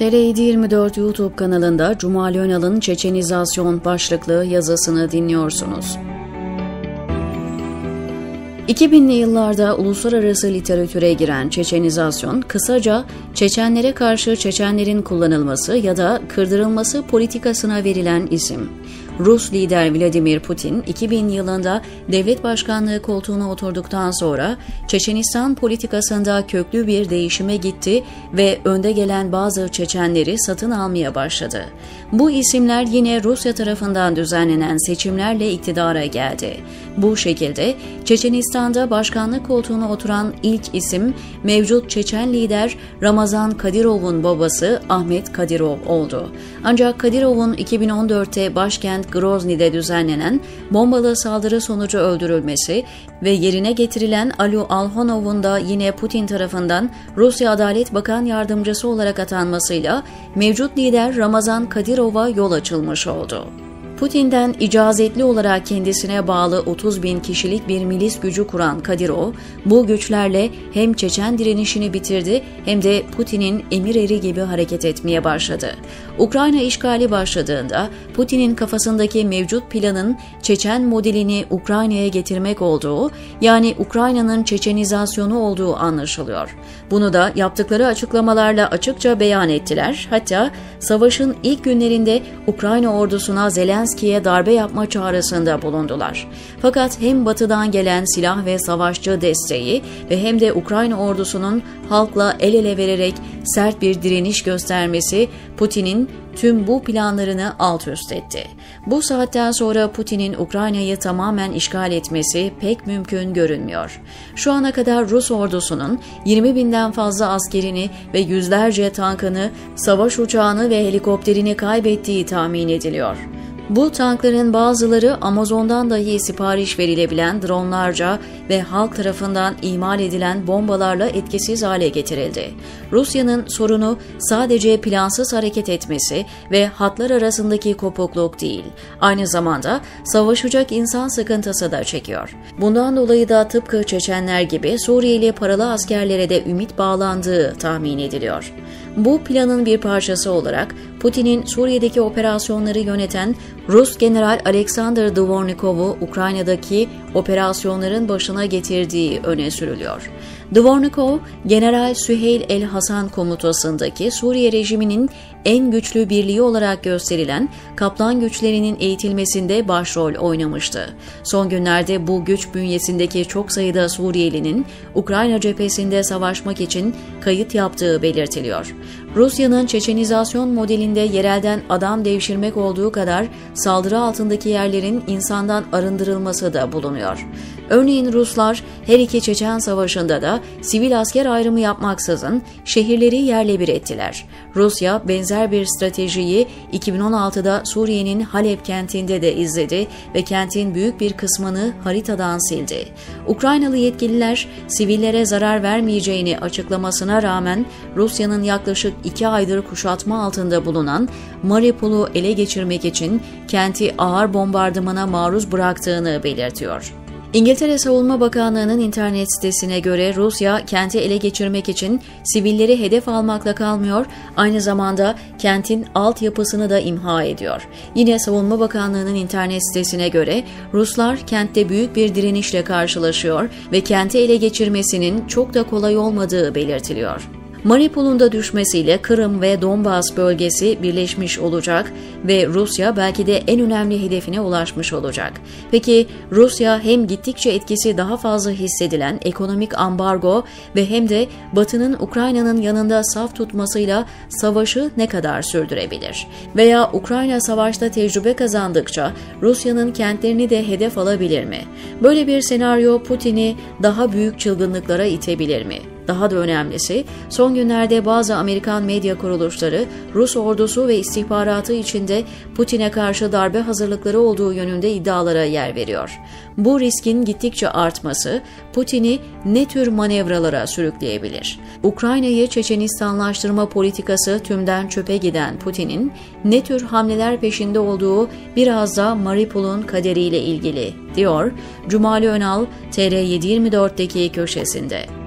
TR724 YouTube kanalında Cumali Önal'ın Çeçenizasyon başlıklı yazısını dinliyorsunuz. 2000'li yıllarda uluslararası literatüre giren Çeçenizasyon, kısaca Çeçenlere karşı Çeçenlerin kullanılması ya da kırdırılması politikasına verilen isim. Rus lider Vladimir Putin 2000 yılında devlet başkanlığı koltuğuna oturduktan sonra Çeçenistan politikasında köklü bir değişime gitti ve önde gelen bazı Çeçenleri satın almaya başladı. Bu isimler yine Rusya tarafından düzenlenen seçimlerle iktidara geldi. Bu şekilde Çeçenistan'da başkanlık koltuğuna oturan ilk isim mevcut Çeçen lider Ramazan Kadirov'un babası Ahmet Kadirov oldu. Ancak Kadirov'un 2014'te başkent Grozny'de düzenlenen bombalı saldırı sonucu öldürülmesi ve yerine getirilen Alu Alhonov'un da yine Putin tarafından Rusya Adalet Bakan Yardımcısı olarak atanmasıyla mevcut lider Ramazan Kadirov'a yol açılmış oldu. Putin'den icazetli olarak kendisine bağlı 30 bin kişilik bir milis gücü kuran Kadirov, bu güçlerle hem Çeçen direnişini bitirdi hem de Putin'in emir eri gibi hareket etmeye başladı. Ukrayna işgali başladığında Putin'in kafasındaki mevcut planın Çeçen modelini Ukrayna'ya getirmek olduğu, yani Ukrayna'nın Çeçenizasyonu olduğu anlaşılıyor. Bunu da yaptıkları açıklamalarla açıkça beyan ettiler. Hatta savaşın ilk günlerinde Ukrayna ordusuna Zelenski Zelenski'ye darbe yapma çağrısında bulundular. Fakat hem batıdan gelen silah ve savaşçı desteği ve hem de Ukrayna ordusunun halkla el ele vererek sert bir direniş göstermesi Putin'in tüm bu planlarını alt üst etti. Bu saatten sonra Putin'in Ukrayna'yı tamamen işgal etmesi pek mümkün görünmüyor. Şu ana kadar Rus ordusunun 20 binden fazla askerini ve yüzlerce tankını, savaş uçağını ve helikopterini kaybettiği tahmin ediliyor. Bu tankların bazıları Amazon'dan dahi sipariş verilebilen dronlarca ve halk tarafından imal edilen bombalarla etkisiz hale getirildi. Rusya'nın sorunu sadece plansız hareket etmesi ve hatlar arasındaki kopukluk değil, aynı zamanda savaşacak insan sıkıntısı da çekiyor. Bundan dolayı da tıpkı Çeçenler gibi Suriyeli paralı askerlere de ümit bağlandığı tahmin ediliyor. Bu planın bir parçası olarak Putin'in Suriye'deki operasyonları yöneten Rus General Alexander Dvornikov'u Ukrayna'daki operasyonların başına getirdiği öne sürülüyor. Dvornikov, General Süheyl El Hasan komutasındaki Suriye rejiminin en güçlü birliği olarak gösterilen Kaplan güçlerinin eğitilmesinde başrol oynamıştı. Son günlerde bu güç bünyesindeki çok sayıda Suriyelinin Ukrayna cephesinde savaşmak için kayıt yaptığı belirtiliyor. Rusya'nın Çeçenizasyon modelinde yerelden adam devşirmek olduğu kadar saldırı altındaki yerlerin insandan arındırılması da bulunuyor. Örneğin Ruslar her iki Çeçen savaşında da sivil asker ayrımı yapmaksızın şehirleri yerle bir ettiler. Rusya benzer bir stratejiyi 2016'da Suriye'nin Halep kentinde de izledi ve kentin büyük bir kısmını haritadan sildi. Ukraynalı yetkililer sivillere zarar vermeyeceğini açıklamasına rağmen Rusya'nın yaklaşık iki aydır kuşatma altında bulunan Mariupol'u ele geçirmek için kenti ağır bombardımana maruz bıraktığını belirtiyor. İngiltere Savunma Bakanlığı'nın internet sitesine göre Rusya kenti ele geçirmek için sivilleri hedef almakla kalmıyor, aynı zamanda kentin altyapısını da imha ediyor. Yine Savunma Bakanlığı'nın internet sitesine göre Ruslar kentte büyük bir direnişle karşılaşıyor ve kenti ele geçirmesinin çok da kolay olmadığı belirtiliyor. Mariupol'un da düşmesiyle Kırım ve Donbas bölgesi birleşmiş olacak ve Rusya belki de en önemli hedefine ulaşmış olacak. Peki Rusya hem gittikçe etkisi daha fazla hissedilen ekonomik ambargo ve hem de Batı'nın Ukrayna'nın yanında saf tutmasıyla savaşı ne kadar sürdürebilir? Veya Ukrayna savaşta tecrübe kazandıkça Rusya'nın kentlerini de hedef alabilir mi? Böyle bir senaryo Putin'i daha büyük çılgınlıklara itebilir mi? Daha da önemlisi, son günlerde bazı Amerikan medya kuruluşları Rus ordusu ve istihbaratı içinde Putin'e karşı darbe hazırlıkları olduğu yönünde iddialara yer veriyor. Bu riskin gittikçe artması Putin'i ne tür manevralara sürükleyebilir? Ukrayna'yı Çeçenistanlaştırma politikası tümden çöpe giden Putin'in ne tür hamleler peşinde olduğu biraz da Mariupol'un kaderiyle ilgili, diyor Cumali Önal TR724'deki köşesinde.